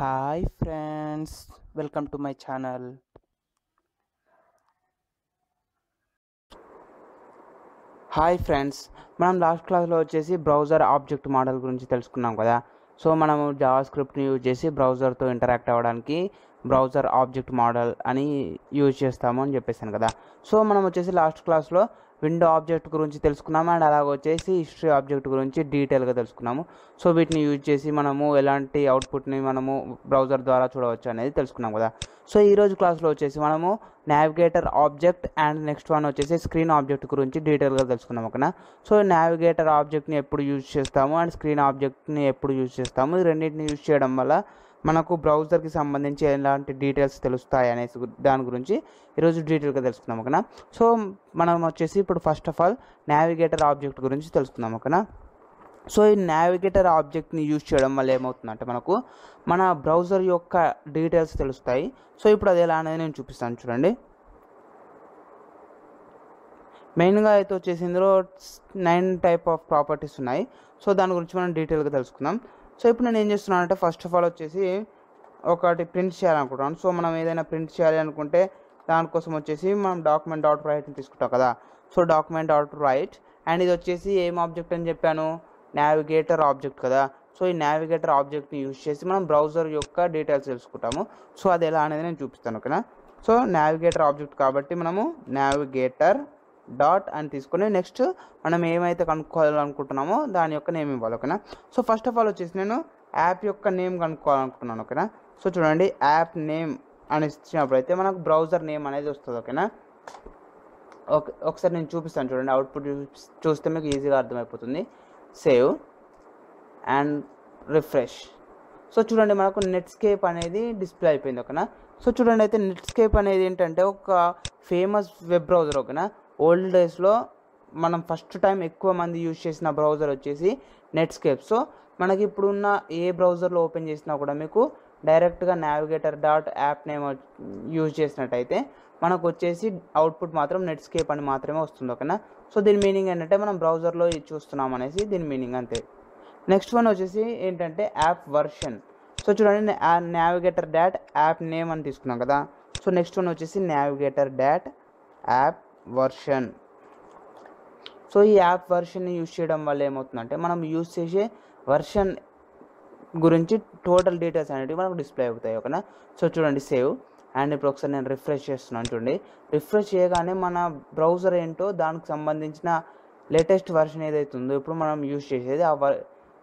Hi friends welcome to my channel hi friends మనం last క్లాస్లో వచ్చేసి బ్రౌజర్ ఆబ్జెక్ట్ మోడల్ గురించి తెలుసుకున్నాం కదా. సో మనము జావా స్క్రిప్ట్ని యూజ్ చేసి బ్రౌజర్తో ఇంటరాక్ట్ అవ్వడానికి బ్రౌజర్ ఆబ్జెక్ట్ మోడల్ అని యూజ్ చేస్తాము అని చెప్పేసాను కదా. సో మనం వచ్చేసి లాస్ట్ క్లాస్లో విండో ఆబ్జెక్ట్ గురించి తెలుసుకున్నాము అండ్ అలాగే వచ్చేసి హిస్టరీ ఆబ్జెక్ట్ గురించి డీటెయిల్గా తెలుసుకున్నాము. సో వీటిని యూజ్ చేసి మనము ఎలాంటి అవుట్పుట్ని మనము బ్రౌజర్ ద్వారా చూడవచ్చు అనేది తెలుసుకున్నాం కదా. సో ఈరోజు క్లాస్లో వచ్చేసి మనము navigator object and next one వచ్చేసి స్క్రీన్ ఆబ్జెక్ట్ గురించి డీటెయిల్గా తెలుసుకున్నాం ఓకేనా? సో నావిగేటర్ ఆబ్జెక్ట్ని ఎప్పుడు యూజ్ చేస్తాము అండ్ స్క్రీన్ ఆబ్జెక్ట్ని ఎప్పుడు యూజ్ చేస్తాము? ఈ రెండింటిని యూజ్ చేయడం వల్ల మనకు బ్రౌజర్కి సంబంధించి ఎలాంటి డీటెయిల్స్ తెలుస్తాయి అనేసి దాని గురించి ఈరోజు డీటెయిల్గా తెలుసుకుందాం ఓకేనా? సో మనం వచ్చేసి ఇప్పుడు first of all navigator object గురించి తెలుసుకుందాం ఓకేనా? సో ఈ నావిగేటర్ ఆబ్జెక్ట్ని యూజ్ చేయడం వల్ల ఏమవుతుందంటే మనకు మన బ్రౌజర్ యొక్క డీటెయిల్స్ తెలుస్తాయి. సో ఇప్పుడు అది ఎలా అనేది నేను చూపిస్తాను చూడండి. మెయిన్గా అయితే వచ్చేసి ఇందులో నైన్ టైప్ ఆఫ్ ప్రాపర్టీస్ ఉన్నాయి. సో దాని గురించి మనం డీటెయిల్గా తెలుసుకుందాం. సో ఇప్పుడు నేను ఏం చేస్తున్నాను అంటే ఫస్ట్ ఆఫ్ ఆల్ వచ్చేసి ఒకటి ప్రింట్ చేయాలనుకుంటున్నాను. సో మనం ఏదైనా ప్రింట్ చేయాలి అనుకుంటే దానికోసం వచ్చేసి మనం డాక్యుమెంట్ డాట్ రైట్ని తీసుకుంటాం కదా. So document dot write and ఇది వచ్చేసి ఏం ఆబ్జెక్ట్ అని చెప్పాను? నావిగేటర్ ఆబ్జెక్ట్ కదా. సో ఈ నావిగేటర్ ఆబ్జెక్ట్ని యూజ్ చేసి మనం బ్రౌజర్ యొక్క డీటెయిల్స్ తెలుసుకుంటాము. సో అది ఎలా అనేది నేను చూపిస్తాను ఓకేనా సో నావిగేటర్ ఆబ్జెక్ట్ కాబట్టి మనము నావిగేటర్ డాట్ అని తీసుకొని నెక్స్ట్ మనం ఏమైతే కనుక్కోవాలనుకుంటున్నామో దాని యొక్క నేమ్ ఇవ్వాలి ఓకేనా సో ఫస్ట్ ఆఫ్ ఆల్ వచ్చేసి నేను యాప్ యొక్క నేమ్ కనుక్కోవాలనుకుంటున్నాను ఓకేనా సో చూడండి యాప్ నేమ్ అని ఇచ్చినప్పుడు అయితే మనకు బ్రౌజర్ నేమ్ అనేది వస్తుంది ఓకేనా ఓకే ఒకసారి నేను చూపిస్తాను చూడండి అవుట్పుట్ చూస్తే మీకు ఈజీగా అర్థమైపోతుంది. సేవ్ అండ్ రిఫ్రెష్ సో చూడండి మనకు నెట్స్కేప్ అనేది డిస్ప్లే అయిపోయింది ఓకేనా సో చూడండి అయితే నెట్స్కేప్ అనేది ఏంటంటే ఒక ఫేమస్ వెబ్ బ్రౌజర్ ఓకేనా ఓల్డ్ డేస్లో మనం ఫస్ట్ టైం ఎక్కువ మంది యూజ్ చేసిన బ్రౌజర్ వచ్చేసి నెట్స్కేప్ సో మనకి ఇప్పుడున్న ఏ బ్రౌజర్లో ఓపెన్ చేసినా కూడా మీకు డైరెక్ట్గా navigator dot app name use చేసినట్టయితే మనకు వచ్చేసి అవుట్పుట్ మాత్రం నెట్స్కేప్ అని మాత్రమే వస్తుంది ఓకేనా? సో దీని మీనింగ్ ఏంటంటే మనం బ్రౌజర్లో చూస్తున్నాం అనేసి దీని మీనింగ్ అంతే. నెక్స్ట్ వన్ వచ్చేసి ఏంటంటే యాప్ వర్షన్ సో చూడండి నావిగేటర్ డాట్ యాప్ నేమ్ అని తీసుకున్నాం కదా. సో నెక్స్ట్ వన్ వచ్చేసి navigator dot app version so ఈ యాప్ వర్షన్ని యూజ్ చేయడం వల్ల ఏమవుతుందంటే మనం యూజ్ చేసే వర్షన్ గురించి టోటల్ డీటెయిల్స్ అనేవి మనకు డిస్ప్లే అవుతాయి ఓకేనా? సో చూడండి సేవ్ అండ్ ఇప్పుడు ఒకసారి నేను రిఫ్రెష్ చేస్తున్నాను చూడండి. రిఫ్రెష్ చేయగానే మన బ్రౌజర్ ఏంటో దానికి సంబంధించిన లేటెస్ట్ వర్షన్ ఏదైతే ఉందో ఇప్పుడు మనం యూజ్ చేసేది ఆ వర్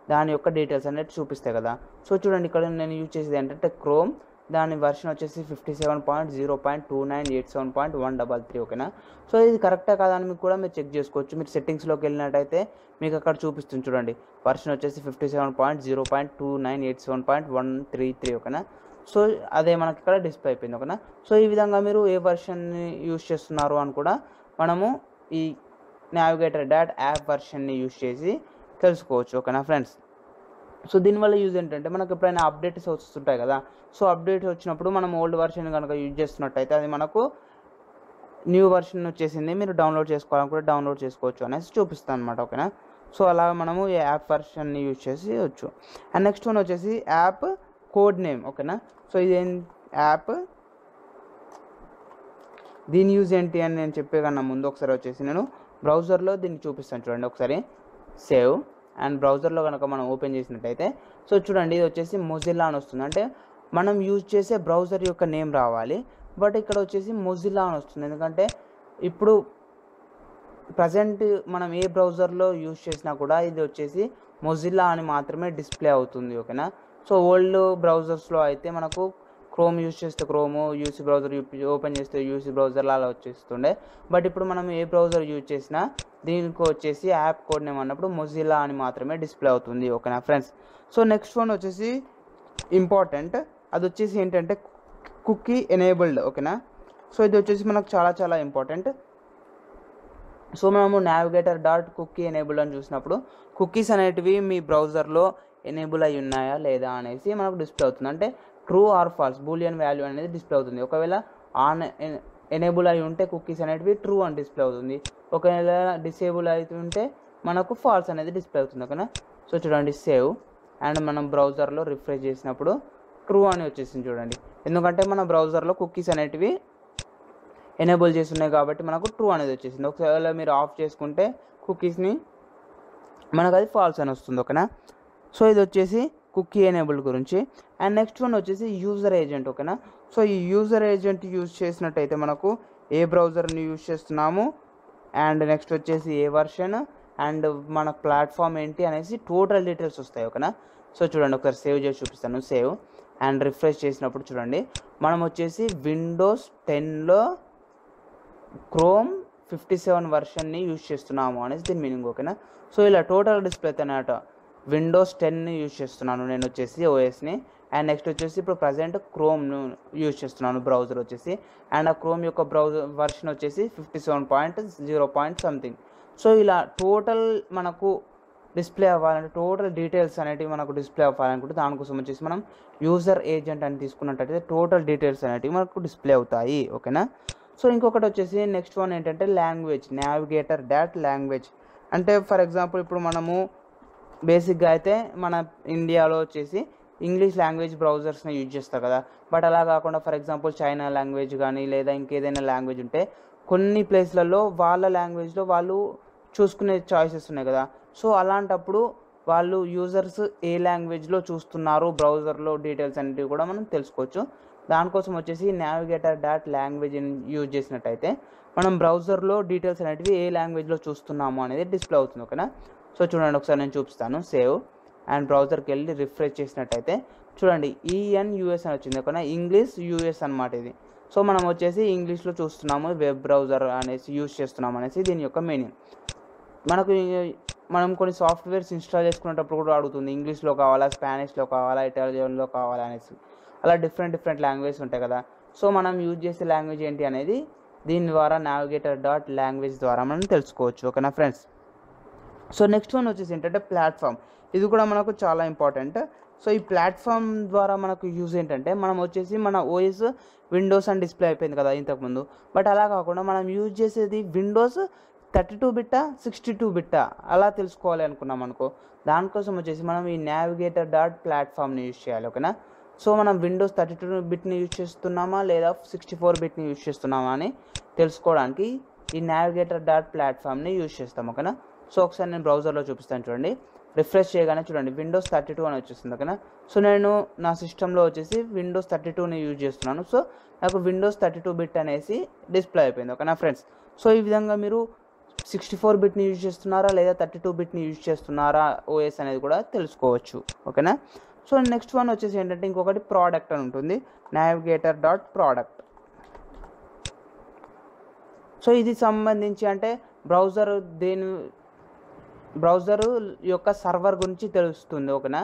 దాని యొక్క డీటెయిల్స్ అనేది చూపిస్తాయి కదా. సో చూడండి ఇక్కడ నేను యూజ్ చేసేది ఏంటంటే క్రోమ్ దాని వర్షన్ వచ్చేసి fifty seven point zero point two nine eight seven point one double three ఓకేనా సో ఇది కరెక్టా కాదని మీకు కూడా మీరు చెక్ చేసుకోవచ్చు. మీరు సెట్టింగ్స్లోకి వెళ్ళినట్టయితే మీకు అక్కడ చూపిస్తుంది చూడండి. వర్షన్ వచ్చేసి fifty seven point zero point two nine eight seven point one three three ఓకేనా సో అదే మనకి ఇక్కడ డిస్ప్లే అయిపోయింది ఓకేనా సో ఈ విధంగా మీరు ఏ వర్షన్ని యూజ్ చేస్తున్నారు అని కూడా మనము ఈ నావిగేటర్ డాట్ యాప్ వర్షన్ని యూజ్ చేసి తెలుసుకోవచ్చు ఓకేనా ఫ్రెండ్స్ సో దీనివల్ల యూజ్ ఏంటంటే మనకు ఎప్పుడైనా అప్డేట్స్ వస్తుంటాయి కదా. సో అప్డేట్స్ వచ్చినప్పుడు మనం ఓల్డ్ వర్షన్ కనుక యూజ్ చేస్తున్నట్టయితే అది మనకు న్యూ వర్షన్ వచ్చేసింది మీరు డౌన్లోడ్ చేసుకోవాలనుకుంటే డౌన్లోడ్ చేసుకోవచ్చు అనేసి చూపిస్తాను అనమాట ఓకేనా? సో అలా మనము ఈ యాప్ వర్షన్ని యూజ్ చేసి వచ్చు అండ్ నెక్స్ట్ వన్ వచ్చేసి యాప్ కోడ్ నేమ్ ఓకేనా? సో ఇదేం యాప్ దీని యూజ్ ఏంటి అని నేను చెప్పే కన్నా ముందు ఒకసారి వచ్చేసి నేను బ్రౌజర్లో దీన్ని చూపిస్తాను చూడండి ఒకసారి. సేవ్ అండ్ బ్రౌజర్లో కనుక మనం ఓపెన్ చేసినట్టయితే సో చూడండి ఇది వచ్చేసి మొజిల్లా అని వస్తుంది. అంటే మనం యూజ్ చేసే బ్రౌజర్ యొక్క నేమ్ రావాలి బట్ ఇక్కడ వచ్చేసి మొజిల్లా అని వస్తుంది. ఎందుకంటే ఇప్పుడు ప్రజెంట్ మనం ఏ బ్రౌజర్లో యూజ్ చేసినా కూడా ఇది వచ్చేసి మొజిల్లా అని మాత్రమే డిస్ప్లే అవుతుంది ఓకేనా? సో ఓల్డ్ బ్రౌజర్స్లో అయితే మనకు క్రోమ్ యూజ్ చేస్తే క్రోము యూసీ బ్రౌజర్ ఓపెన్ చేస్తే యూసీ బ్రౌజర్ అలా వచ్చేస్తుండే. బట్ ఇప్పుడు మనం ఏ బ్రౌజర్ యూజ్ చేసినా దీనికి వచ్చేసి యాప్ కోడ్ నేమ్ అన్నప్పుడు మొజిలా అని మాత్రమే డిస్ప్లే అవుతుంది ఓకేనా ఫ్రెండ్స్ సో నెక్స్ట్ వన్ వచ్చేసి ఇంపార్టెంట్ అది వచ్చేసి ఏంటంటే కుకీ ఎనేబుల్డ్ ఓకేనా సో ఇది వచ్చేసి మనకు చాలా చాలా ఇంపార్టెంట్ సో మనము నావిగేటర్ డాట్ కుకీ ఎనేబుల్ అని చూసినప్పుడు కుకీస్ అనేటివి మీ బ్రౌజర్లో ఎనేబుల్ అయి ఉన్నాయా లేదా అనేసి మనకు డిస్ప్లే అవుతుంది. అంటే true or false? Boolean value అనేది డిస్ప్లే అవుతుంది. ఒకవేళ ఆన్ ఎనేబుల్ అయి ఉంటే కుకీస్ అనేటివి ట్రూ అని డిస్ప్లే అవుతుంది. ఒకవేళ డిసేబుల్ అయితే ఉంటే మనకు ఫాల్స్ అనేది డిస్ప్లే అవుతుంది. ఓకేనా? సో చూడండి సేవ్. అండ్ మనం బ్రౌజర్లో రిఫ్రెష్ చేసినప్పుడు ట్రూ అని వచ్చేసింది చూడండి. ఎందుకంటే మన బ్రౌజర్లో కుకీస్ అనేటివి ఎనేబుల్ చేసి ఉన్నాయి కాబట్టి మనకు ట్రూ అనేది వచ్చేసింది. ఒకవేళ మీరు ఆఫ్ చేసుకుంటే కుకీస్ని మనకు అది ఫాల్స్ అని వస్తుంది. ఓకేనా? సో ఇది వచ్చేసి కుకీ ఎనేబుల్ గురించి. అండ్ నెక్స్ట్ వన్ వచ్చేసి యూజర్ ఏజెంట్ ఓకేనా? సో ఈ యూజర్ ఏజెంట్ యూజ్ చేసినట్టయితే మనకు ఏ బ్రౌజర్ని యూజ్ చేస్తున్నాము? అండ్ నెక్స్ట్ వచ్చేసి ఏ వర్షన్? అండ్ మన ప్లాట్ఫామ్ ఏంటి అనేసి టోటల్ డీటెయిల్స్ వస్తాయి ఓకేనా? సో చూడండి ఒకసారి సేవ్ చేసి చూపిస్తాను సేవ్. అండ్ రిఫ్రెష్ చేసినప్పుడు చూడండి. మనం వచ్చేసి విండోస్ టెన్లో క్రోమ్ ఫిఫ్టీ సెవెన్ వర్షన్ని యూజ్ చేస్తున్నాము అనేసి దీని మీనింగ్ ఓకేనా? సో ఇలా టోటల్ డిస్ప్లే అన్నమాట విండోస్ టెన్ని యూజ్ చేస్తున్నాను నేను వచ్చేసి ఓఎస్ని అండ్ నెక్స్ట్ వచ్చేసి ఇప్పుడు ప్రజెంట్ క్రోమ్ను యూజ్ చేస్తున్నాను బ్రౌజర్ వచ్చేసి. అండ్ ఆ క్రోమ్ యొక్క బ్రౌజర్ వర్షన్ వచ్చేసి fifty seven point zero point something so ఇలా టోటల్ మనకు డిస్ప్లే అవ్వాలంటే టోటల్ డీటెయిల్స్ అనేటివి మనకు డిస్ప్లే అవ్వాలనుకుంటే దానికోసం వచ్చేసి మనం యూజర్ ఏజెంట్ అని తీసుకున్నట్టయితే టోటల్ డీటెయిల్స్ అనేటివి మనకు డిస్ప్లే అవుతాయి. ఓకేనా? సో ఇంకొకటి వచ్చేసి నెక్స్ట్ వన్ ఏంటంటే లాంగ్వేజ్ నావిగేటర్ డాట్ లాంగ్వేజ్ అంటే ఫర్ ఎగ్జాంపుల్ ఇప్పుడు మనము బేసిక్గా అయితే మన ఇండియాలో వచ్చేసి ఇంగ్లీష్ లాంగ్వేజ్ బ్రౌజర్స్ని యూజ్ చేస్తారు కదా. బట్ అలా కాకుండా ఫర్ ఎగ్జాంపుల్ చైనా లాంగ్వేజ్ కానీ లేదా ఇంకేదైనా లాంగ్వేజ్ ఉంటే కొన్ని ప్లేస్లలో వాళ్ళ లాంగ్వేజ్లో వాళ్ళు చూసుకునే చాయిసెస్ ఉన్నాయి కదా. సో అలాంటప్పుడు వాళ్ళు యూజర్స్ ఏ లాంగ్వేజ్లో చూస్తున్నారు బ్రౌజర్లో డీటెయిల్స్ అనేవి కూడా మనం తెలుసుకోవచ్చు. దానికోసం వచ్చేసి నావిగేటర్ డాట్ లాంగ్వేజ్ యూజ్ చేసినట్టయితే మనం బ్రౌజర్లో డీటెయిల్స్ అనేటివి ఏ లాంగ్వేజ్లో చూస్తున్నాము అనేది డిస్ప్లే అవుతుంది ఓకేనా? సో చూడండి ఒకసారి నేను చూపిస్తాను. సేవ్. అండ్ బ్రౌజర్కి వెళ్ళి రిఫ్రెష్ చేసినట్టయితే చూడండి ఈఎన్ యూఎస్ అని వచ్చింది. ఓకేనా? ఇంగ్లీష్ యూఎస్ అనమాట ఇది. సో మనం వచ్చేసి ఇంగ్లీష్లో చూస్తున్నాము వెబ్ బ్రౌజర్ అనేసి యూజ్ చేస్తున్నాం అనేసి దీని యొక్క మీనింగ్ మనకు మనం కొన్ని సాఫ్ట్వేర్స్ ఇన్స్టాల్ చేసుకునేటప్పుడు కూడా అడుగుతుంది ఇంగ్లీష్లో కావాలా స్పానిష్లో కావాలా ఇటాలియన్లో కావాలా అనేసి. అలా డిఫరెంట్ డిఫరెంట్ లాంగ్వేజ్ ఉంటాయి కదా. సో మనం యూజ్ చేసే లాంగ్వేజ్ ఏంటి అనేది దీని ద్వారా నావిగేటర్ డాట్ లాంగ్వేజ్ ద్వారా మనం తెలుసుకోవచ్చు. ఓకేనా ఫ్రెండ్స్? సో నెక్స్ట్ వన్ వచ్చేసి ఏంటంటే ప్లాట్ఫామ్. ఇది కూడా మనకు చాలా ఇంపార్టెంట్. సో ఈ ప్లాట్ఫామ్ ద్వారా మనకు యూజ్ ఏంటంటే మనం వచ్చేసి మన ఓఎస్ విండోస్ అండ్ డిస్ప్లే అయిపోయింది కదా ఇంతకుముందు. బట్ అలా కాకుండా మనం యూజ్ చేసేది విండోస్ థర్టీ టూ బిట్టా సిక్స్టీ టూ బిట్టా. అలా తెలుసుకోవాలి అనుకున్నాం అనుకో. దానికోసం వచ్చేసి మనం ఈ నావిగేటర్ డాట్ ప్లాట్ఫామ్ని యూజ్ చేయాలి ఓకేనా? సో మనం విండోస్ థర్టీ టూ బిట్ని యూజ్ చేస్తున్నామా లేదా సిక్స్టీ ఫోర్ బిట్ని యూజ్ చేస్తున్నామా అని తెలుసుకోవడానికి ఈ నావిగేటర్ డాట్ ప్లాట్ఫామ్ని యూజ్ చేస్తాం ఓకేనా? సో ఒకసారి నేను బ్రౌజర్లో చూపిస్తాను చూడండి. రిఫ్రెష్ చేయగానే చూడండి విండోస్ థర్టీ టూ అని వచ్చేస్తుంది ఓకేనా? సో నేను నా సిస్టంలో వచ్చేసి విండోస్ థర్టీ టూని యూజ్ చేస్తున్నాను. సో నాకు విండోస్ థర్టీ టూ బిట్ అనేసి డిస్ప్లే అయిపోయింది ఓకేనా ఫ్రెండ్స్? సో ఈ విధంగా మీరు సిక్స్టీ ఫోర్ బిట్ని యూజ్ చేస్తున్నారా లేదా థర్టీ టూ బిట్ని యూజ్ చేస్తున్నారా ఓఎస్ అనేది కూడా తెలుసుకోవచ్చు ఓకేనా? సో నెక్స్ట్ వన్ వచ్చేసి ఏంటంటే ఇంకొకటి ప్రోడక్ట్ అని ఉంటుంది నావిగేటర్ డాట్ ప్రోడక్ట్ సో ఇది సంబంధించి అంటే బ్రౌజర్ దేని బ్రౌజర్ యొక్క సర్వర్ గురించి తెలుస్తుంది ఓకేనా?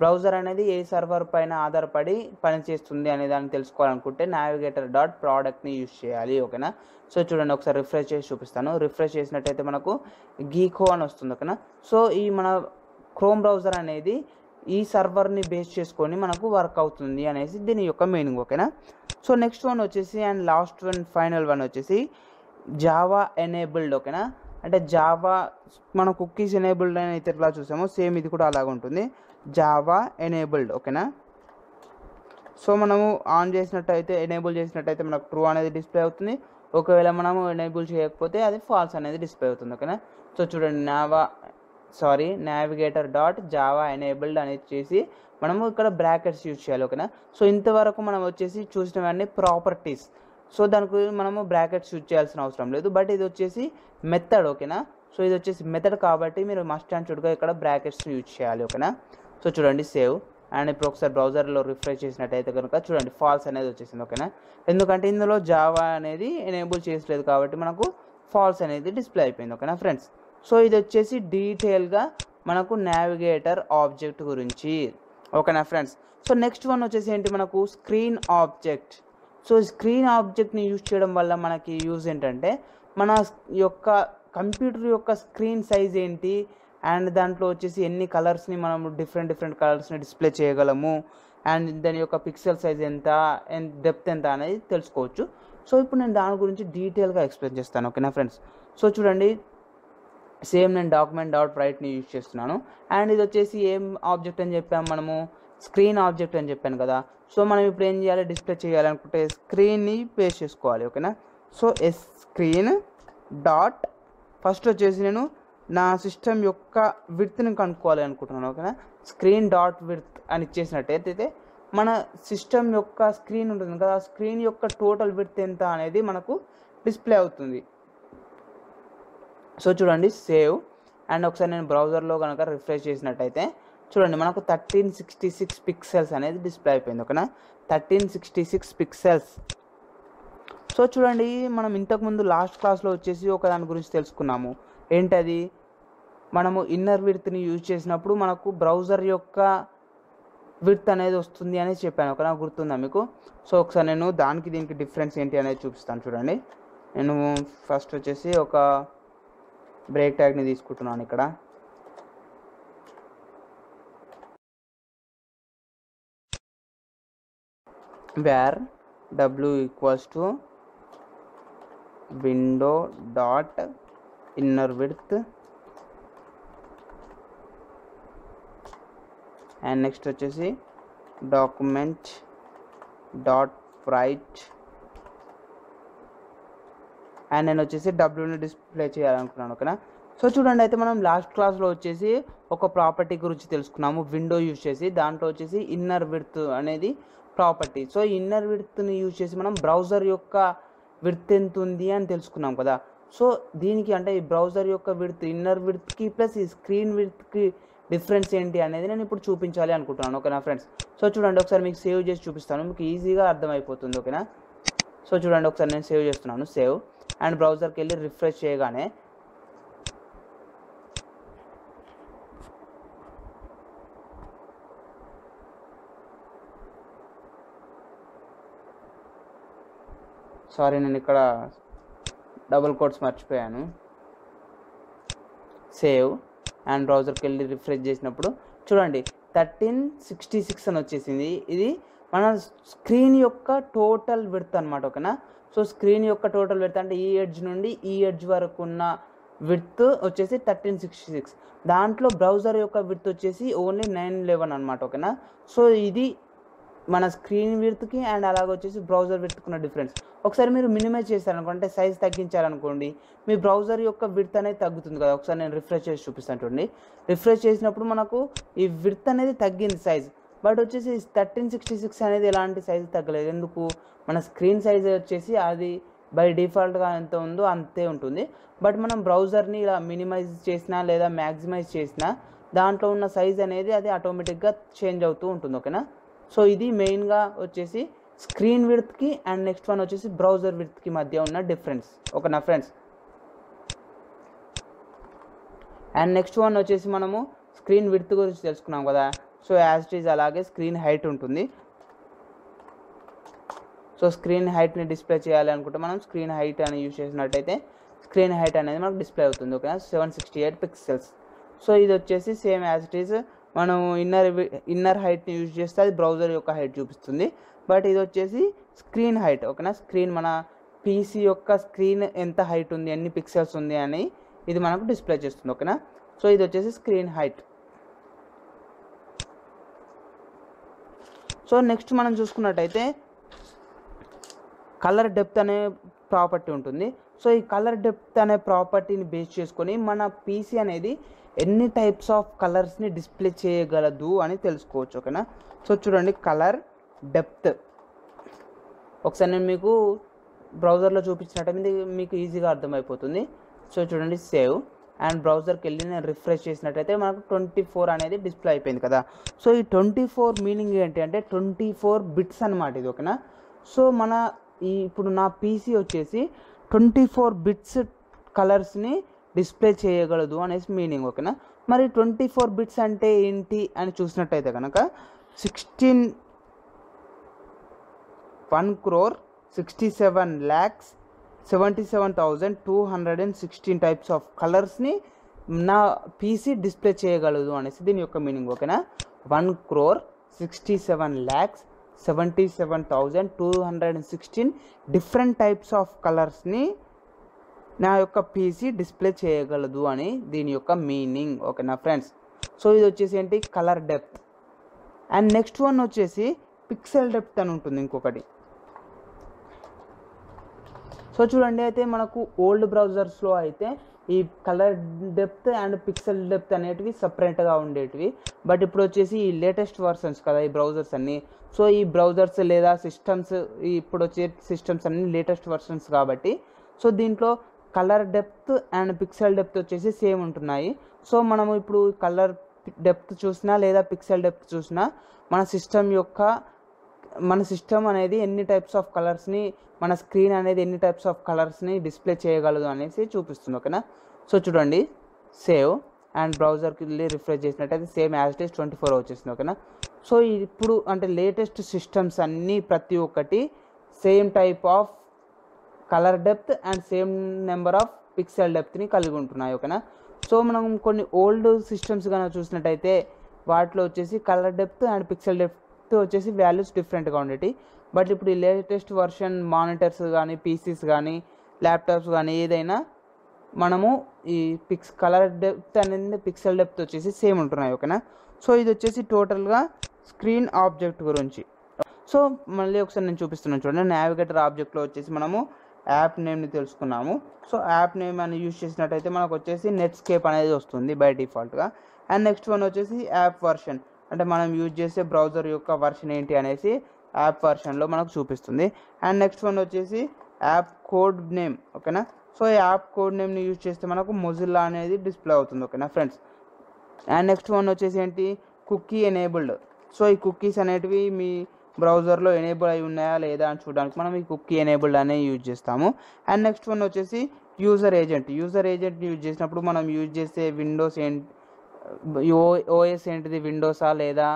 బ్రౌజర్ అనేది ఏ సర్వర్ పైన ఆధారపడి పనిచేస్తుంది అనే దాన్ని తెలుసుకోవాలనుకుంటే నావిగేటర్ డాట్ ప్రోడక్ట్ని యూజ్ చేయాలి ఓకేనా? సో చూడండి ఒకసారి రిఫ్రెష్ చేసి చూపిస్తాను. రిఫ్రెష్ చేసినట్టయితే మనకు గీకో అని వస్తుంది ఓకేనా? సో ఈ మన క్రోమ్ బ్రౌజర్ అనేది ఈ సర్వర్ని బేస్ చేసుకొని మనకు వర్క్ అవుతుంది అనేసి దీని యొక్క మీనింగ్ ఓకేనా? సో నెక్స్ట్ వన్ వచ్చేసి and last one final one వచ్చేసి జావా ఎనేబుల్డ్ ఓకేనా? అంటే జావా మన కుక్కీస్ ఎనేబుల్డ్ అని అయితే ఎట్లా చూసామో సేమ్ ఇది కూడా అలాగ ఉంటుంది. జావా ఎనేబుల్డ్ ఓకేనా సో మనము ఆన్ చేసినట్టయితే ఎనేబుల్ చేసినట్టయితే మనకు ట్రూ అనేది డిస్ప్లే అవుతుంది. ఒకవేళ మనము ఎనేబుల్ చేయకపోతే అది ఫాల్స్ అనేది డిస్ప్లే అవుతుంది ఓకేనా సో చూడండి నావా sorry navigator dot Java enabled అనేది చేసి మనము ఇక్కడ బ్రాకెట్స్ యూజ్ చేయాలి ఓకేనా సో ఇంతవరకు మనం వచ్చేసి చూసినవన్నీ ప్రాపర్టీస్ సో దానికి మనము బ్రాకెట్స్ యూజ్ చేయాల్సిన అవసరం లేదు. బట్ ఇది వచ్చేసి మెథడ్ ఓకేనా? సో ఇది వచ్చేసి మెథడ్ కాబట్టి మీరు మస్ట్ అండ్ షుడ్గా ఇక్కడ బ్రాకెట్స్ యూజ్ చేయాలి ఓకేనా? సో చూడండి సేవ్. అండ్ ఇప్పుడు ఒకసారి బ్రౌజర్లో రిఫ్రెష్ చేసినట్టయితే కనుక చూడండి ఫాల్స్ అనేది వచ్చేసింది ఓకేనా? ఎందుకంటే ఇందులో జావా అనేది ఎనేబుల్ చేసలేదు కాబట్టి మనకు ఫాల్స్ అనేది డిస్ప్లే అయిపోయింది ఓకేనా ఫ్రెండ్స్? సో ఇది వచ్చేసి డీటెయిల్గా మనకు నావిగేటర్ ఆబ్జెక్ట్ గురించి ఓకేనా ఫ్రెండ్స్? సో నెక్స్ట్ వన్ వచ్చేసి ఏంటి? మనకు స్క్రీన్ ఆబ్జెక్ట్. సో స్క్రీన్ ఆబ్జెక్ట్ని యూజ్ చేయడం వల్ల మనకి యూజ్ ఏంటంటే మన యొక్క కంప్యూటర్ యొక్క స్క్రీన్ సైజ్ ఏంటి? అండ్ దాంట్లో వచ్చేసి ఎన్ని కలర్స్ని మనం డిఫరెంట్ డిఫరెంట్ కలర్స్ని డిస్ప్లే చేయగలము? అండ్ దాని యొక్క పిక్సెల్ సైజ్ ఎంత? అండ్ డెప్త్ ఎంత అనేది తెలుసుకోవచ్చు. సో ఇప్పుడు నేను దాని గురించి డీటెయిల్గా ఎక్స్ప్లెయిన్ చేస్తాను. ఓకేనా ఫ్రెండ్స్? సో చూడండి. సేమ్ నేను డాక్యుమెంట్ డాట్ రైట్ని యూజ్ చేస్తున్నాను. అండ్ ఇది వచ్చేసి ఏం ఆబ్జెక్ట్ అని చెప్పాము మనము? స్క్రీన్ ఆబ్జెక్ట్ అని చెప్పాను కదా. సో మనం ఇప్పుడు ఏం చేయాలి? డిస్ప్లే చేయాలనుకుంటే స్క్రీన్ని పేస్ట్ చేసుకోవాలి ఓకేనా? So S screen dot first వచ్చేసి నేను నా సిస్టమ్ యొక్క విడ్త్ని కనుక్కోవాలి అనుకుంటున్నాను ఓకేనా? స్క్రీన్ డాట్ విడ్త్ అని ఇచ్చేసినట్టయితే మన సిస్టమ్ యొక్క స్క్రీన్ ఉంటుంది కదా ఆ స్క్రీన్ యొక్క టోటల్ విడ్త్ ఎంత అనేది మనకు డిస్ప్లే అవుతుంది. సో చూడండి సేవ్. అండ్ ఒకసారి నేను బ్రౌజర్లో కనుక రిఫ్రెష్ చేసినట్టయితే చూడండి మనకు థర్టీన్ సిక్స్టీ సిక్స్ పిక్సెల్స్ అనేది డిస్ప్లే అయిపోయింది ఓకేనా? Thirteen sixty six pixels so చూడండి మనం ఇంతకుముందు లాస్ట్ క్లాస్లో వచ్చేసి ఒక దాని గురించి తెలుసుకున్నాము. ఏంటది? మనము ఇన్నర్ విడ్త్ని యూజ్ చేసినప్పుడు మనకు బ్రౌజర్ యొక్క విడ్త్ అనేది వస్తుంది అని చెప్పాను ఓకేనా? గుర్తుందా మీకు? సో ఒకసారి నేను దానికి దీనికి డిఫరెన్స్ ఏంటి అనేది చూపిస్తాను చూడండి. నేను ఫస్ట్ వచ్చేసి ఒక బ్రేక్ ట్యాగ్ని తీసుకుంటున్నాను ఇక్కడ. Where W equals to window dot inner width and next వచ్చేసి డాక్యుమెంట్ డాట్ ప్రైట్ అండ్ నేను వచ్చేసి డబ్ల్యూని డిస్ప్లే చేయాలనుకున్నాను ఓకేనా? సో చూడండి అయితే మనం లాస్ట్ క్లాస్లో వచ్చేసి ఒక ప్రాపర్టీ గురించి తెలుసుకున్నాము విండో యూజ్ చేసి. దాంట్లో వచ్చేసి ఇన్నర్ విడ్త్ అనేది ప్రాపర్టీ. సో ఇన్నర్ విడ్త్ని యూజ్ చేసి మనం బ్రౌజర్ యొక్క విడ్త్ ఎంత ఉంది అని తెలుసుకున్నాం కదా. సో దీనికి అంటే ఈ బ్రౌజర్ యొక్క విడ్త్ ఇన్నర్ విడ్త్కి ప్లస్ ఈ స్క్రీన్ విడ్త్కి డిఫరెన్స్ ఏంటి అనేది నేను ఇప్పుడు చూపించాలి అనుకుంటున్నాను. ఓకేనా ఫ్రెండ్స్? సో చూడండి ఒకసారి మీకు సేవ్ చేసి చూపిస్తాను. మీకు ఈజీగా అర్థమైపోతుంది ఓకేనా? సో చూడండి ఒకసారి నేను సేవ్ చేస్తున్నాను సేవ్. అండ్ బ్రౌజర్కి వెళ్ళి రిఫ్రెష్ చేయగానే సారీ నేను ఇక్కడ డబుల్ కోట్స్ మర్చిపోయాను. సేవ్. అండ్ బ్రౌజర్కి వెళ్ళి రిఫ్రెష్ చేసినప్పుడు చూడండి థర్టీన్ సిక్స్టీ సిక్స్ అని వచ్చేసింది. ఇది మన స్క్రీన్ యొక్క టోటల్ విడ్త్ అనమాట ఓకేనా? సో స్క్రీన్ యొక్క టోటల్ విడ్త్ అంటే ఈ ఎడ్జ్ నుండి ఈ ఎడ్జ్ వరకు ఉన్న విడ్త్ వచ్చేసి థర్టీన్ సిక్స్టీ సిక్స్. దాంట్లో బ్రౌజర్ యొక్క విడ్త్ వచ్చేసి ఓన్లీ నైన్ లెవెన్ అనమాట ఓకేనా? సో ఇది మన స్క్రీన్ విడ్త్కి అండ్ అలాగే వచ్చేసి బ్రౌజర్ విడ్త్కి ఉన్న డిఫరెన్స్ ఒకసారి మీరు మినిమైజ్ చేస్తారనుకోండి సైజ్ తగ్గించారనుకోండి మీ బ్రౌజర్ యొక్క విడ్త్ అనేది తగ్గుతుంది కదా. ఒకసారి నేను రిఫ్రెష్ చేసి చూపిస్తాను చూడండి రిఫ్రెష్ చేసినప్పుడు మనకు ఈ విడ్త్ అనేది తగ్గింది సైజ్ బట్ వచ్చేసి థర్టీన్ సిక్స్టీ సిక్స్ అనేది ఎలాంటి సైజ్ తగ్గలేదు. ఎందుకు? మన స్క్రీన్ సైజ్ వచ్చేసి అది బై డిఫాల్ట్గా ఎంత ఉందో అంతే ఉంటుంది. బట్ మనం బ్రౌజర్ని ఇలా మినిమైజ్ చేసినా లేదా మ్యాక్సిమైజ్ చేసినా దాంట్లో ఉన్న సైజ్ అనేది అది ఆటోమేటిక్గా చేంజ్ అవుతూ ఉంటుంది ఓకేనా సో ఇది మెయిన్గా వచ్చేసి స్క్రీన్ విడ్త్కి అండ్ నెక్స్ట్ వన్ వచ్చేసి బ్రౌజర్ విడ్త్కి మధ్య ఉన్న డిఫరెన్స్ ఓకేనా ఫ్రెండ్స్ అండ్ నెక్స్ట్ వన్ వచ్చేసి మనము స్క్రీన్ విడ్త్ గురించి తెలుసుకున్నాం కదా. సో యాజ్ ఇట్ ఈజ్ అలాగే స్క్రీన్ హైట్ ఉంటుంది. సో స్క్రీన్ హైట్ని డిస్ప్లే చేయాలి అనుకుంటే మనం స్క్రీన్ హైట్ అని యూజ్ చేసినట్టయితే స్క్రీన్ హైట్ అనేది మనకు డిస్ప్లే అవుతుంది. ఓకేనా seven sixty eight pixels so ఇది వచ్చేసి సేమ్ యాజ్ ఇట్ ఈజ్ మనం ఇన్నర్ ఇన్నర్ హైట్ని యూజ్ చేస్తే అది బ్రౌజర్ యొక్క హైట్ చూపిస్తుంది. బట్ ఇది వచ్చేసి స్క్రీన్ హైట్ ఓకేనా? స్క్రీన్ మన పీసీ యొక్క స్క్రీన్ ఎంత హైట్ ఉంది ఎన్ని పిక్సెల్స్ ఉంది అని ఇది మనకు డిస్ప్లే చేస్తుంది ఓకేనా? సో ఇది వచ్చేసి స్క్రీన్ హైట్ సో నెక్స్ట్ మనం చూసుకున్నట్టయితే కలర్ డెప్త్ అనే ప్రాపర్టీ ఉంటుంది. సో ఈ కలర్ డెప్త్ అనే ప్రాపర్టీని బేస్ చేసుకొని మన పీసీ అనేది ఎన్ని టైప్స్ ఆఫ్ కలర్స్ని డిస్ప్లే చేయగలదు అని తెలుసుకోవచ్చు ఓకేనా? సో చూడండి కలర్ డెప్త్. ఒకసారి నేను మీకు బ్రౌజర్లో చూపించినట్టయితే మీకు ఈజీగా అర్థమైపోతుంది. సో చూడండి సేవ్. అండ్ బ్రౌజర్కి వెళ్ళి నేను రిఫ్రెష్ చేసినట్టయితే మనకు ట్వంటీ ఫోర్ అనేది డిస్ప్లే అయిపోయింది కదా. సో ఈ ట్వంటీ ఫోర్ మీనింగ్ ఏంటి అంటే ట్వంటీ ఫోర్ బిట్స్ అనమాట ఇది ఓకేనా? సో మన ఈ ఇప్పుడు నా పీసీ వచ్చేసి ట్వంటీ ఫోర్ బిట్స్ కలర్స్ని డిస్ప్లే చేయగలదు అనేసి మీనింగ్ ఓకేనా? మరి ట్వంటీ ఫోర్ బిట్స్ అంటే ఏంటి అని చూసినట్టయితే కనుక sixteen one crore sixty seven lakhs seventy seven thousand two hundred and sixteen types of కలర్స్ని నా పీసీ డిస్ప్లే చేయగలదు అనేసి దీని యొక్క మీనింగ్ ఓకేనా? One crore sixty seven lakhs seventy seven thousand two hundred and sixteen different types of కలర్స్ని నా యొక్క PC display చేయగలదు అని దీని యొక్క మీనింగ్ ఓకేనా ఫ్రెండ్స్ సో ఇది వచ్చేసి ఏంటి? Colour depth and next one వచ్చేసి పిక్సెల్ డెప్త్ అని ఉంటుంది ఇంకొకటి. సో చూడండి అయితే మనకు ఓల్డ్ బ్రౌజర్స్లో అయితే ఈ colour depth and pixel depth అనేటివి సపరేట్గా ఉండేటివి. బట్ ఇప్పుడు వచ్చేసి ఈ లేటెస్ట్ వర్షన్స్ కదా ఈ బ్రౌజర్స్ అన్నీ. సో ఈ బ్రౌజర్స్ లేదా సిస్టమ్స్ ఇప్పుడు వచ్చే సిస్టమ్స్ అన్ని లేటెస్ట్ వర్షన్స్ కాబట్టి. సో దీంట్లో colour depth and pixel depth వచ్చేసి సేమ్ ఉంటున్నాయి. సో మనము ఇప్పుడు కలర్ డెప్త్ చూసినా లేదా పిక్సెల్ డెప్త్ చూసినా మన సిస్టమ్ యొక్క మన సిస్టమ్ అనేది ఎన్ని టైప్స్ ఆఫ్ కలర్స్ని మన స్క్రీన్ అనేది ఎన్ని టైప్స్ ఆఫ్ కలర్స్ని డిస్ప్లే చేయగలదు అనేసి చూపిస్తుంది ఓకేనా? సో చూడండి. సేవ్. అండ్ బ్రౌజర్కి వెళ్ళి రిఫ్రెష్ చేసినట్టయితే same as it is twenty four వచ్చేసింది ఓకేనా? సో ఇప్పుడు అంటే లేటెస్ట్ సిస్టమ్స్ అన్నీ ప్రతి ఒక్కటి same type of colour depth and same number of pixel డెప్త్ని కలిగి ఉంటున్నాయి ఓకేనా? సో మనం కొన్ని ఓల్డ్ సిస్టమ్స్ కనుక చూసినట్టయితే వాటిలో వచ్చేసి colour depth and pixel depth వచ్చేసి వాల్యూస్ డిఫరెంట్గా ఉండేవి బట్ ఇప్పుడు ఈ లేటెస్ట్ వర్షన్ మానిటర్స్ కానీ పీసీస్ కానీ ల్యాప్టాప్స్ కానీ ఏదైనా మనము ఈ పిక్స్ కలర్ డెప్త్ అనేది పిక్సెల్ డెప్త్ వచ్చేసి సేమ్ ఉంటున్నాయి ఓకేనా? సో ఇది వచ్చేసి టోటల్గా స్క్రీన్ ఆబ్జెక్ట్ గురించి. సో మళ్ళీ ఒకసారి నేను చూపిస్తున్నాను చూడండి. నావిగేటర్ ఆబ్జెక్ట్లో వచ్చేసి మనము యాప్ నేమ్ని తెలుసుకున్నాము. సో యాప్ నేమ్ అని యూజ్ చేసినట్టయితే మనకు వచ్చేసి నెట్స్కేప్ అనేది వస్తుంది బై డిఫాల్ట్గా. అండ్ నెక్స్ట్ వన్ వచ్చేసి యాప్ వర్షన్. అంటే మనం యూజ్ చేసే బ్రౌజర్ యొక్క వర్షన్ ఏంటి అనేసి యాప్ వర్షన్లో మనకు చూపిస్తుంది. అండ్ నెక్స్ట్ వన్ వచ్చేసి యాప్ కోడ్ నేమ్ ఓకేనా సో ఈ యాప్ కోడ్ నేమ్ని యూజ్ చేస్తే మనకు మొజిల్లా అనేది డిస్ప్లే అవుతుంది ఓకేనా ఫ్రెండ్స్ అండ్ నెక్స్ట్ వన్ వచ్చేసి ఏంటి? కుక్కీ ఎనేబుల్డ్ సో ఈ కుక్కీస్ అనేటివి మీ బ్రౌజర్లో ఎనేబుల్ అయి ఉన్నాయా లేదా అని చూడడానికి మనం ఈ కుక్కీ ఎనేబుల్డ్ అనేది యూజ్ చేస్తాము. అండ్ నెక్స్ట్ వన్ వచ్చేసి user agent user agent use చేసినప్పుడు మనం యూజ్ చేసే విండోస్ ఏంటి? ఓఎస్ ఏంటిది విండోసా లేదా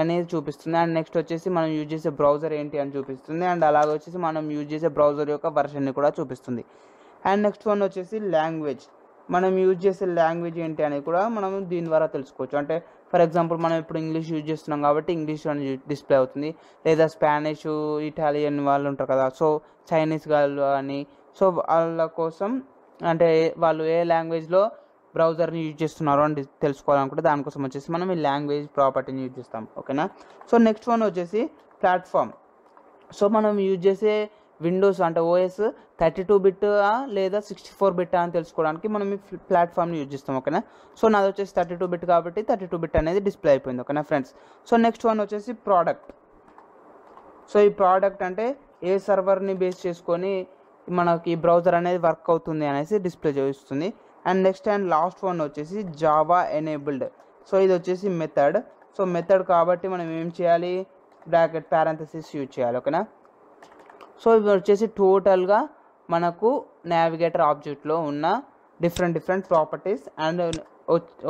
అనేది చూపిస్తుంది. అండ్ నెక్స్ట్ వచ్చేసి మనం యూజ్ చేసే బ్రౌజర్ ఏంటి అని చూపిస్తుంది. అండ్ అలాగే వచ్చేసి మనం యూజ్ చేసే బ్రౌజర్ యొక్క వర్షన్ని కూడా చూపిస్తుంది. అండ్ నెక్స్ట్ వన్ వచ్చేసి లాంగ్వేజ్. మనం యూజ్ చేసే లాంగ్వేజ్ ఏంటి అనేది కూడా మనం దీని ద్వారా తెలుసుకోవచ్చు. అంటే ఫర్ ఎగ్జాంపుల్ మనం ఇప్పుడు ఇంగ్లీష్ యూజ్ చేస్తున్నాం కాబట్టి ఇంగ్లీష్ అని డిస్ప్లే అవుతుంది. లేదా స్పానిష్ ఇటాలియన్ వాళ్ళు ఉంటారు కదా సో చైనీస్ వాళ్ళు అని. సో వాళ్ళ కోసం అంటే వాళ్ళు ఏ లాంగ్వేజ్లో బ్రౌజర్ని యూజ్ చేస్తున్నారో అని తెలుసుకోవాలనుకుంటే దానికోసం వచ్చేసి మనం ఈ లాంగ్వేజ్ ప్రాపర్టీని యూజ్ చేస్తాం ఓకేనా? సో నెక్స్ట్ వన్ వచ్చేసి ప్లాట్ఫామ్. సో మనం యూజ్ చేసే విండోస్ అంటే ఓఎస్ థర్టీ టూ బిట్ లేదా సిక్స్టీ ఫోర్ బిట్ అని తెలుసుకోవడానికి మనం ఈ ప్లాట్ఫామ్ని యూజ్ చేస్తాం ఓకేనా? సో నాది వచ్చేసి థర్టీ టూ బిట్ కాబట్టి థర్టీ టూ బిట్ అనేది డిస్ప్లే అయిపోయింది ఓకేనా ఫ్రెండ్స్? సో నెక్స్ట్ వన్ వచ్చేసి ప్రోడక్ట్. సో ఈ ప్రోడక్ట్ అంటే ఏ సర్వర్ని బేస్ చేసుకొని మనకి బ్రౌజర్ అనేది వర్క్ అవుతుంది అనేసి డిస్ప్లే చేస్తుంది. And next and last one వచ్చేసి జావా ఎనేబుల్డ్. సో ఇది వచ్చేసి మెథడ్. సో మెథడ్ కాబట్టి మనం ఏం చేయాలి? బ్రాకెట్ పారాంథసిస్ యూజ్ చేయాలి ఓకేనా? సో ఇవి వచ్చేసి టోటల్గా మనకు నావిగేటర్ ఆబ్జెక్ట్లో ఉన్న different different properties and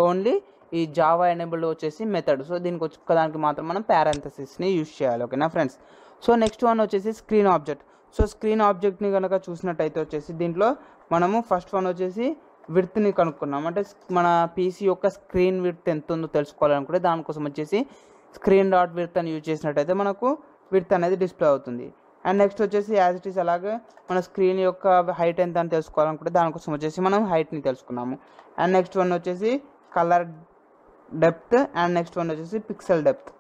only ఈ జావా ఎనేబుల్డ్ వచ్చేసి మెథడ్. సో దీనికి వచ్చేదానికి మాత్రం మనం పారాంథసిస్ని యూజ్ చేయాలి ఓకేనా ఫ్రెండ్స్ సో నెక్స్ట్ వన్ వచ్చేసి స్క్రీన్ ఆబ్జెక్ట్ సో స్క్రీన్ ఆబ్జెక్ట్ని కనుక చూసినట్టయితే వచ్చేసి దీంట్లో మనము ఫస్ట్ వన్ వచ్చేసి విడ్త్ని కనుక్కున్నాం. అంటే మన పీసీ యొక్క స్క్రీన్ విడ్త్ ఎంత ఉందో తెలుసుకోవాలనుకుంటే దానికోసం వచ్చేసి స్క్రీన్ డాట్ విడ్త్ అని యూజ్ చేసినట్టయితే మనకు విడ్త్ అనేది డిస్ప్లే అవుతుంది. అండ్ నెక్స్ట్ వచ్చేసి యాజ్ ఇట్ ఈస్ అలాగే మన స్క్రీన్ యొక్క హైట్ ఎంత అని తెలుసుకోవాలనుకుంటే దానికోసం వచ్చేసి మనం హైట్ని తెలుసుకున్నాము. అండ్ నెక్స్ట్ వన్ వచ్చేసి colour depth and next one వచ్చేసి pixel depth.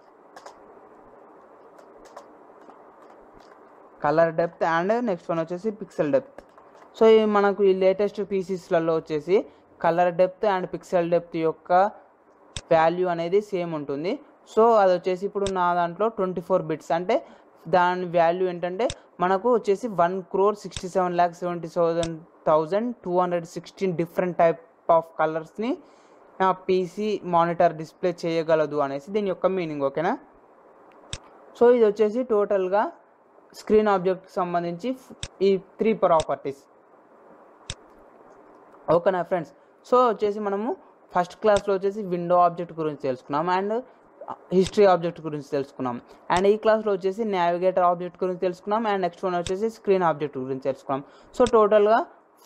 Colour depth and next one వచ్చేసి పిక్సెల్ డెప్త్. సో ఈ మనకు ఈ లేటెస్ట్ పీసీస్లలో వచ్చేసి colour depth and pixel depth యొక్క వాల్యూ అనేది సేమ్ ఉంటుంది. సో అది వచ్చేసి ఇప్పుడు నా దాంట్లో ట్వంటీ ఫోర్ బిట్స్ అంటే దాని వాల్యూ ఏంటంటే మనకు వచ్చేసి one crore sixty seven lakh seventy thousand thousand two hundred sixteen different type of కలర్స్ని PC monitor display చేయగలదు అనేసి దీని యొక్క మీనింగ్ ఓకేనా సో ఇది వచ్చేసి టోటల్గా స్క్రీన్ ఆబ్జెక్ట్కి సంబంధించి ఈ త్రీ ప్రాపర్టీస్ ఓకేనా ఫ్రెండ్స్. సో వచ్చేసి మనము ఫస్ట్ క్లాస్లో వచ్చేసి విండో ఆబ్జెక్ట్ గురించి తెలుసుకున్నాం అండ్ హిస్టరీ ఆబ్జెక్ట్ గురించి తెలుసుకున్నాం. అండ్ ఈ క్లాస్లో వచ్చేసి నావిగేటర్ ఆబ్జెక్ట్ గురించి తెలుసుకున్నాం అండ్ నెక్స్ట్ వన్ వచ్చేసి స్క్రీన్ ఆబ్జెక్ట్ గురించి తెలుసుకున్నాం. సో టోటల్గా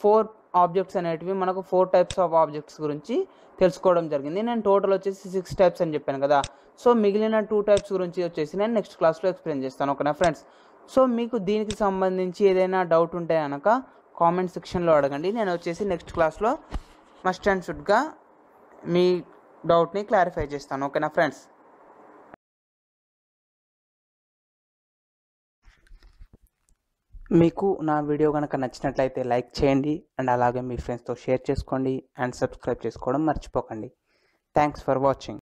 ఫోర్ ఆబ్జెక్ట్స్ అనేటివి మనకు ఫోర్ టైప్స్ ఆఫ్ ఆబ్జెక్ట్స్ గురించి తెలుసుకోవడం జరిగింది. నేను టోటల్ వచ్చేసి సిక్స్ టైప్స్ అని చెప్పాను కదా. సో మిగిలిన టూ టైప్స్ గురించి వచ్చేసి నేను నెక్స్ట్ క్లాస్లో ఎక్స్ప్లెయిన్ చేస్తాను. ఓకేనా ఫ్రెండ్స్. సో మీకు దీనికి సంబంధించి ఏదైనా డౌట్ ఉంటే కనుక కామెంట్ సెక్షన్లో అడగండి. నేను వచ్చేసి నెక్స్ట్ క్లాస్లో మస్ట్ అండ్ షుడ్గా మీ డౌట్ని క్లారిఫై చేస్తాను. ఓకేనా ఫ్రెండ్స్? మీకు నా వీడియో కనుక నచ్చినట్లయితే లైక్ చేయండి అండ్ అలాగే మీ ఫ్రెండ్స్తో షేర్ చేసుకోండి అండ్ సబ్స్క్రైబ్ చేసుకోవడం మర్చిపోకండి. Thanks for watching.